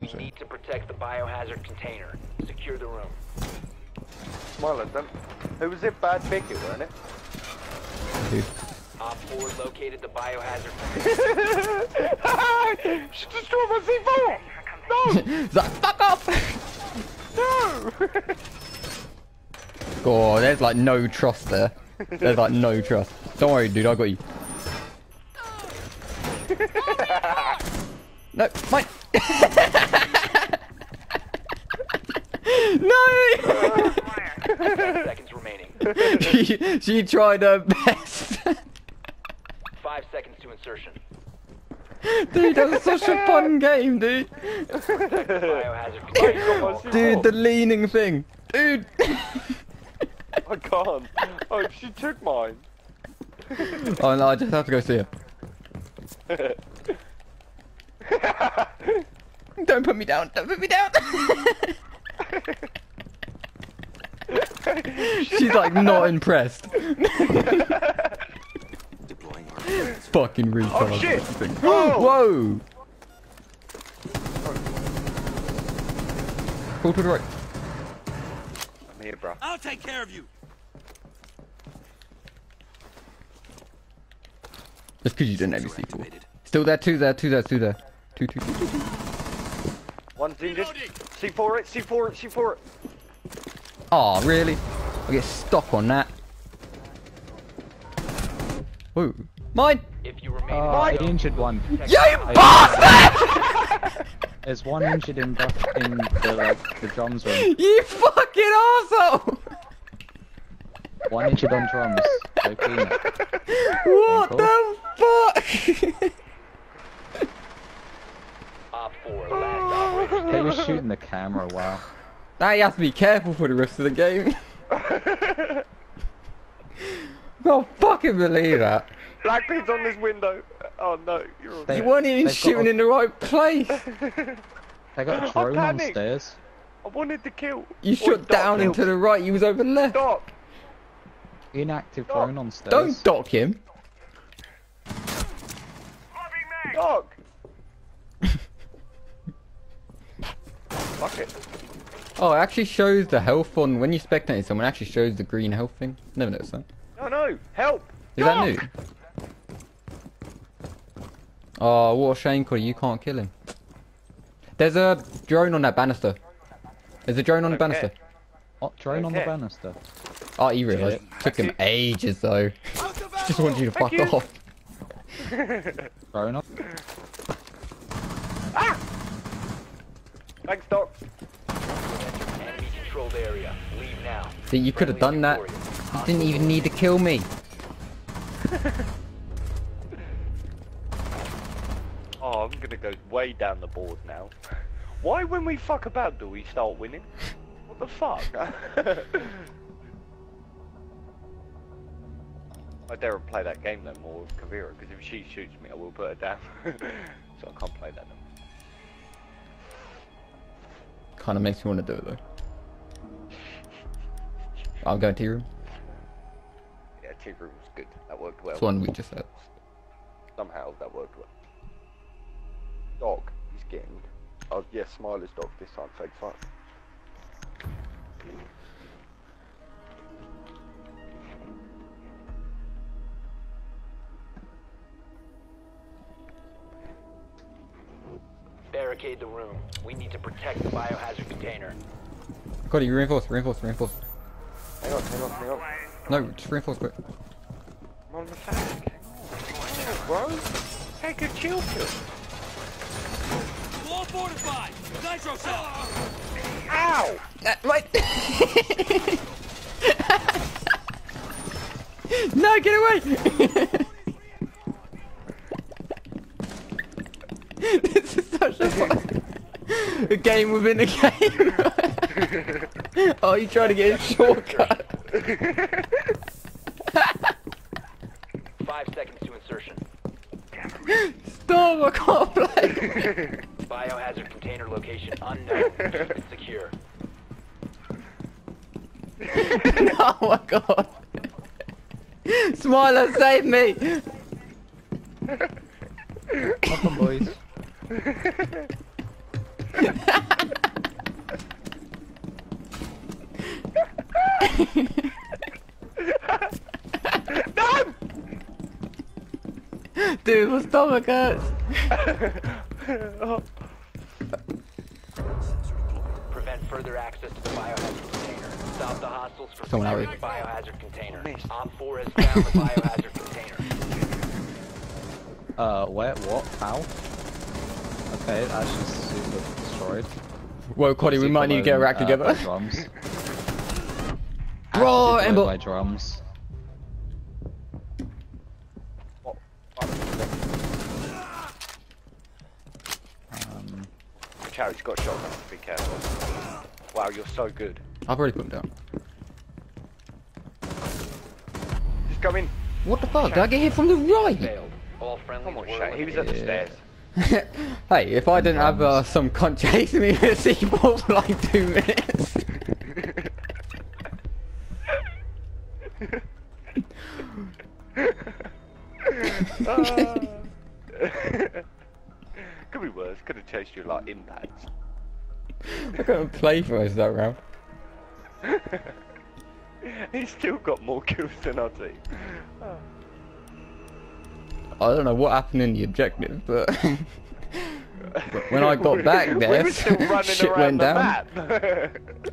We need to protect the biohazard container. Secure the room. Smiler, don't. Who was it? Bad Pickett, wasn't it? Dude. Op 4 located the biohazard she destroyed my C4! No! He's like, fuck off! No! Oh, there's like no trust there. There's like no trust. Don't worry, dude, I got you. No, mine. No! seconds remaining. she, she tried her best. Five seconds to insertion. dude, that was such a fun game, dude. Biohazard Wait, you container. got my Dude, the leaning thing. Dude. I can't. Oh, she took mine. oh no, I just have to go see her. Don't put me down. Don't put me down. She's like not impressed. Deploying Fucking retard. Oh, shit. Oh. Whoa. Pull to the right. I'm here, bro. I'll take care of you. Just because you didn't have your C4. Activated. Still there, two there, two there, two there. Two, two, two, two, two. One's injured. C4 it, C4 it, C4 it. Aw, really? I get stuck on that. Whoa. Mine! If you remain Uh, Mine. I injured one. You bastard! There's one injured in the, in the, like, the drums room. you fucking arsehole! One injured on drums. Go clean. What the fuck? Op 4, last operator. They were shooting the camera, wow. now you have to be careful for the rest of the game. Can't fucking believe that. Blackbeard's on this window. Oh no, you're. They- You weren't even shooting a- in the right place. They got a I drone on panicked. stairs. I wanted to kill. You Oi, shot down kill. into the right, you was over left. Doc. Inactive Stop. drone on stairs. Don't dock him. Doc. Fuck it. Oh, it actually shows the health on when you spectate someone. It actually shows the green health thing. Never noticed that. No, no, help. Is Doc. that new? Oh, what a shame, Cody. You can't kill him. There's a drone on that banister. There's a drone on the Okay. banister. What drone on the banister? Oh, you realised. Took him ages though. Just wanted you to fuck you. off. Drone on? Thanks, Doc. Enemy controlled area. Leave now. See, you could have done that. You didn't even need to kill me. Oh, I'm gonna go way down the board now. Why, when we fuck about, do we start winning? What the fuck? I daren't play that game no more with Kavira because if she shoots me, I will put her down. so I can't play that no more. Kind of makes me want to do it though. I'm going to your room. Yeah, T room was good. That worked well. It's one we just had. Somehow that worked well. Dog, he's getting. Oh yes, Smiler's dog this time. Fake fuck. Barricade the room. We need to protect the biohazard container. Cody, reinforce, reinforce, reinforce. Hang on, hang on, hang on. No, just reinforce quick. I'm on the flag. Yeah, bro. Take a chill pill. Wall fortified. Nitro cell. Ow! Uh, right. no, get away! this is such a fun. A game within a game. oh, you trying to get a shortcut? Five seconds to insertion. Stop! I can't play. Biohazard container location unknown. Keep it secure. oh my god. Smiler, save me! Come on, boys. Dude, my stomach hurts. Oh, Prevent further access to the biohazard container. Stop the hostiles from Someone out securing the biohazard container. Op 4 has found the biohazard container. Uh, where? What? How? Okay, that's just super destroyed. Whoa, Cody, we might need to get a rack uh, together. by drums. Bro, Absolutely blown Ember- by drums. Charlie's got a shotgun, be careful. Wow, you're so good. I've already put him down. Just come in. What the fuck? Did I get hit from the right? Failed. All Come on, were He was at the stairs. hey, if I didn't have uh, some cunt chasing me with a C4 for like two minutes. Could be worse. Could have chased you like impacts. I couldn't play for us that round. He's still got more kills than our team. I don't know what happened in the objective, but when I got back there, were still running shit around went the down.